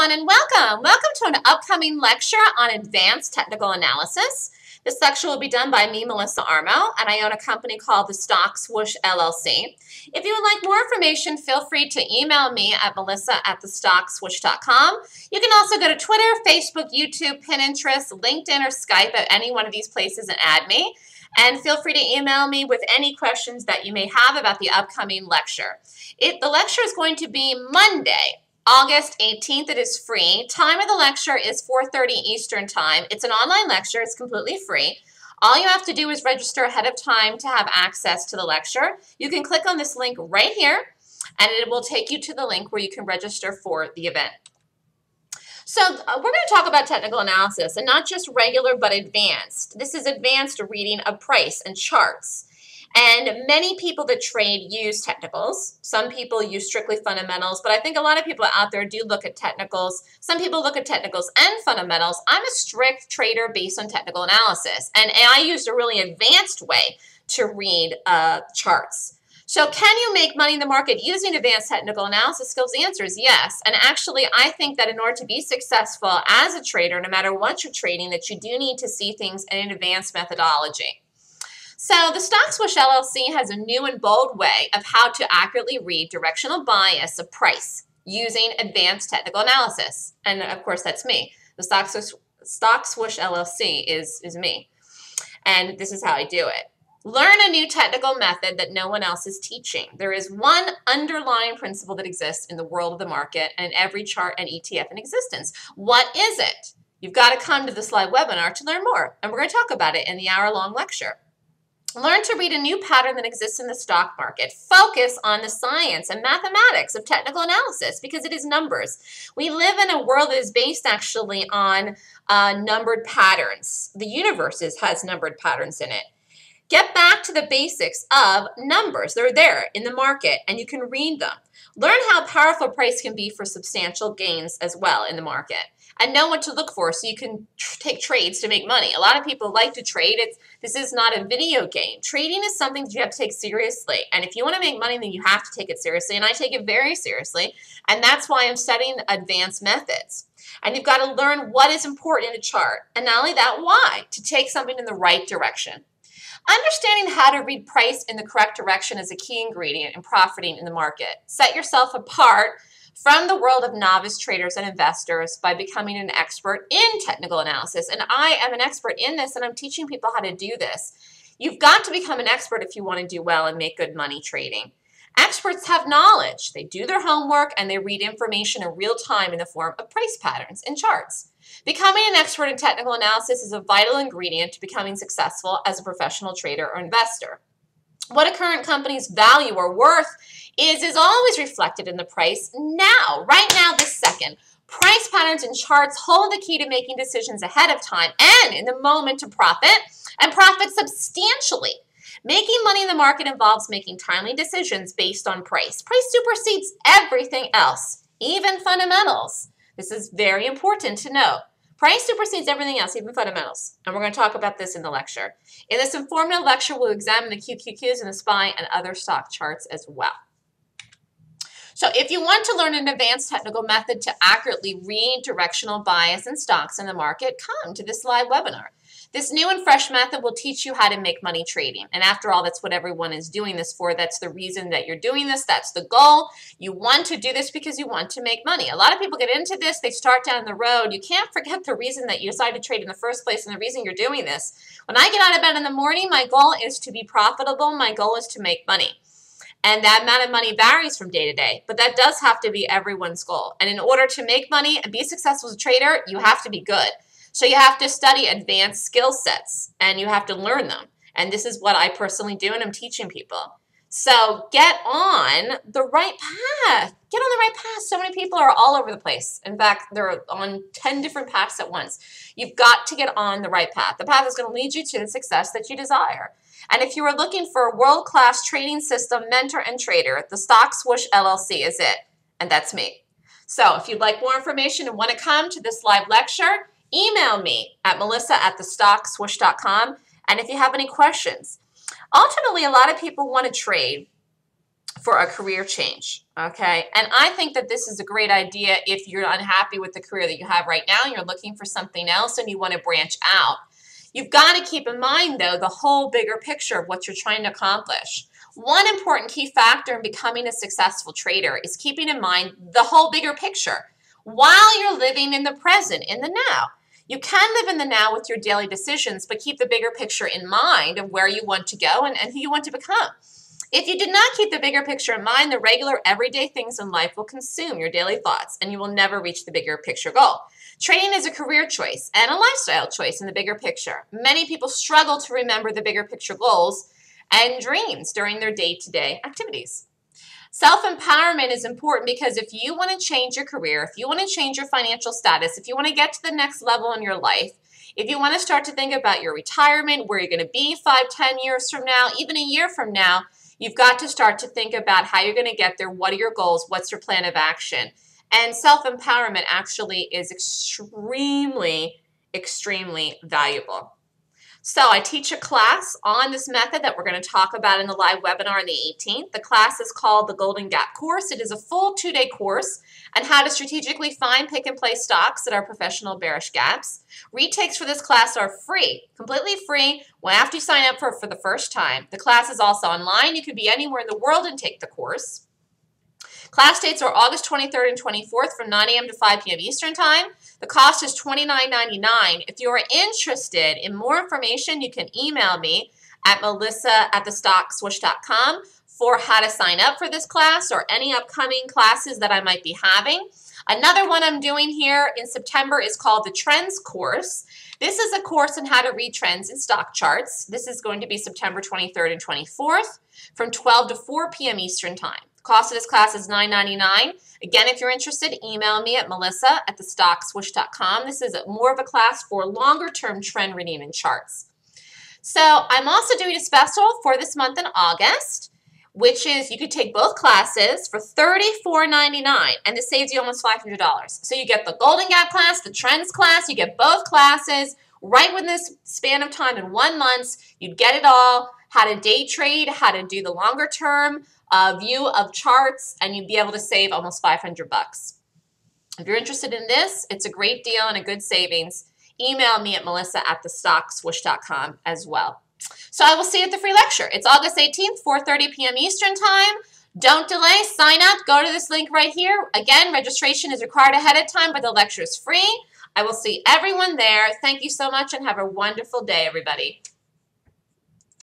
everyone, and welcome. Welcome to an upcoming lecture on advanced technical analysis. This lecture will be done by me, Melissa Armo, and I own a company called the Stock Swoosh LLC. If you would like more information, feel free to email me at melissa at thestockswoosh.com. You can also go to Twitter, Facebook, YouTube, Pinterest, LinkedIn, or Skype at any one of these places and add me. And feel free to email me with any questions that you may have about the upcoming lecture. It, the lecture is going to be Monday, August 18th. It is free. Time of the lecture is 4.30 Eastern Time. It's an online lecture. It's completely free. All you have to do is register ahead of time to have access to the lecture. You can click on this link right here, and it will take you to the link where you can register for the event. So uh, we're going to talk about technical analysis, and not just regular, but advanced. This is advanced reading of price and charts. And many people that trade use technicals. Some people use strictly fundamentals, but I think a lot of people out there do look at technicals. Some people look at technicals and fundamentals. I'm a strict trader based on technical analysis, and, I used a really advanced way to read uh, charts. So can you make money in the market using advanced technical analysis skills? The answer is yes. And actually, I think that in order to be successful as a trader, no matter what you're trading, that you do need to see things in an advanced methodology. So the Stock Swoosh LLC has a new and bold way of how to accurately read directional bias of price using advanced technical analysis. And of course, that's me. The Stock Swoosh, Stock Swoosh LLC is, is me. And this is how I do it. Learn a new technical method that no one else is teaching. There is one underlying principle that exists in the world of the market and every chart and ETF in existence. What is it? You've got to come to this live webinar to learn more, and we're going to talk about it in the hour-long lecture. Learn to read a new pattern that exists in the stock market. Focus on the science and mathematics of technical analysis because it is numbers. We live in a world that is based actually on uh, numbered patterns. The universe is, has numbered patterns in it. Get back to the basics of numbers. They're there in the market and you can read them. Learn how powerful price can be for substantial gains as well in the market and know what to look for so you can tr take trades to make money. A lot of people like to trade. It's This is not a video game. Trading is something that you have to take seriously. And if you want to make money, then you have to take it seriously. And I take it very seriously. And that's why I'm studying advanced methods. And you've got to learn what is important in a chart. And not only that, why? To take something in the right direction. Understanding how to read price in the correct direction is a key ingredient in profiting in the market. Set yourself apart from the world of novice traders and investors by becoming an expert in technical analysis. And I am an expert in this, and I'm teaching people how to do this. You've got to become an expert if you want to do well and make good money trading. Experts have knowledge. They do their homework and they read information in real time in the form of price patterns and charts. Becoming an expert in technical analysis is a vital ingredient to becoming successful as a professional trader or investor. What a current company's value or worth is is always reflected in the price now, right now, this second. Price patterns and charts hold the key to making decisions ahead of time and in the moment to profit and profit substantially. Making money in the market involves making timely decisions based on price. Price supersedes everything else, even fundamentals. This is very important to know. Price supersedes everything else, even fundamentals. And we're going to talk about this in the lecture. In this informative lecture, we'll examine the QQQs and the SPY and other stock charts as well. So if you want to learn an advanced technical method to accurately read directional bias in stocks in the market, come to this live webinar. This new and fresh method will teach you how to make money trading. And after all, that's what everyone is doing this for. That's the reason that you're doing this. That's the goal. You want to do this because you want to make money. A lot of people get into this. They start down the road. You can't forget the reason that you decided to trade in the first place and the reason you're doing this. When I get out of bed in the morning, my goal is to be profitable. My goal is to make money. And that amount of money varies from day to day, but that does have to be everyone's goal. And in order to make money and be successful as a trader, you have to be good. So you have to study advanced skill sets and you have to learn them. And this is what I personally do and I'm teaching people. So get on the right path. Get on the right path. So many people are all over the place. In fact, they're on 10 different paths at once. You've got to get on the right path. The path is going to lead you to the success that you desire. And if you are looking for a world-class trading system mentor and trader, the Stock Swoosh LLC is it. And that's me. So if you'd like more information and want to come to this live lecture, email me at melissa at thestockswoosh.com. And if you have any questions, ultimately, a lot of people want to trade for a career change. Okay. And I think that this is a great idea if you're unhappy with the career that you have right now and you're looking for something else and you want to branch out. You've got to keep in mind, though, the whole bigger picture of what you're trying to accomplish. One important key factor in becoming a successful trader is keeping in mind the whole bigger picture while you're living in the present, in the now. You can live in the now with your daily decisions, but keep the bigger picture in mind of where you want to go and, and who you want to become. If you did not keep the bigger picture in mind, the regular everyday things in life will consume your daily thoughts and you will never reach the bigger picture goal. Trading is a career choice and a lifestyle choice in the bigger picture. Many people struggle to remember the bigger picture goals and dreams during their day to day activities. Self empowerment is important because if you want to change your career, if you want to change your financial status, if you want to get to the next level in your life, if you want to start to think about your retirement, where you're going to be five, ten years from now, even a year from now, You've got to start to think about how you're going to get there. What are your goals? What's your plan of action? And self empowerment actually is extremely, extremely valuable. So I teach a class on this method that we're going to talk about in the live webinar on the 18th. The class is called the Golden Gap Course. It is a full two-day course on how to strategically find pick and play stocks that are professional bearish gaps. Retakes for this class are free, completely free, after you sign up for for the first time. The class is also online. You could be anywhere in the world and take the course. Class dates are August 23rd and 24th from 9 a.m. to 5 p.m. Eastern Time. The cost is $29.99. If you are interested in more information, you can email me at melissa at thestockswoosh.com for how to sign up for this class or any upcoming classes that I might be having. Another one I'm doing here in September is called the Trends course. This is a course on how to read trends in stock charts. This is going to be September 23rd and 24th from 12 to 4 p.m. Eastern Time. Cost of this class is $9.99. Again, if you're interested, email me at melissa at thestockswoosh.com. This is more of a class for longer term trend reading and charts. So I'm also doing a special for this month in August, which is you could take both classes for $34.99 and this saves you almost $500. So you get the Golden Gap class, the Trends class, you get both classes right within this span of time in one month. You'd get it all, how to day trade, how to do the longer term, a view of charts, and you'd be able to save almost 500 bucks. If you're interested in this, it's a great deal and a good savings. Email me at melissa at thestockswoosh.com as well. So I will see you at the free lecture. It's August 18th, 4.30 p.m. Eastern Time. Don't delay. Sign up. Go to this link right here. Again, registration is required ahead of time, but the lecture is free. I will see everyone there. Thank you so much and have a wonderful day, everybody.